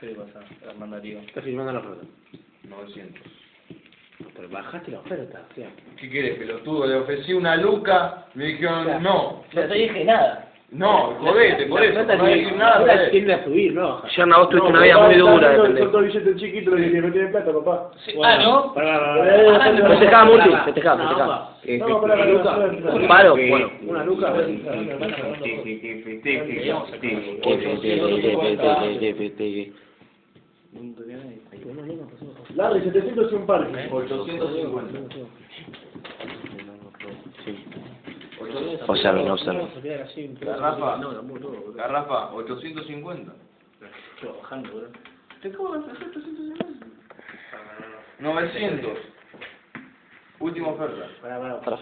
¿Qué le pasa hermana Dios? Está firmando la oferta. 900. Pero bajaste la oferta, ¿Qué querés, pelotudo? Le ofrecí una luca, me dijeron, no. No te dije nada. No, jodete, por. No voy a nada. La tiende a subir, ¿no? Yerna, vos tuviste una vida muy dura, Son billetes chiquitos no tienen plata, papá. Ah, ¿no? No. Paro, bueno. Una luca. Te, Larry, 700 y un parque. 850. Sí. Observen, observen. Garrafa, garrafa, 850. Yo bajando, bro. ¿Te acabo de hacer 850? 900. Última oferta. Para, para, para.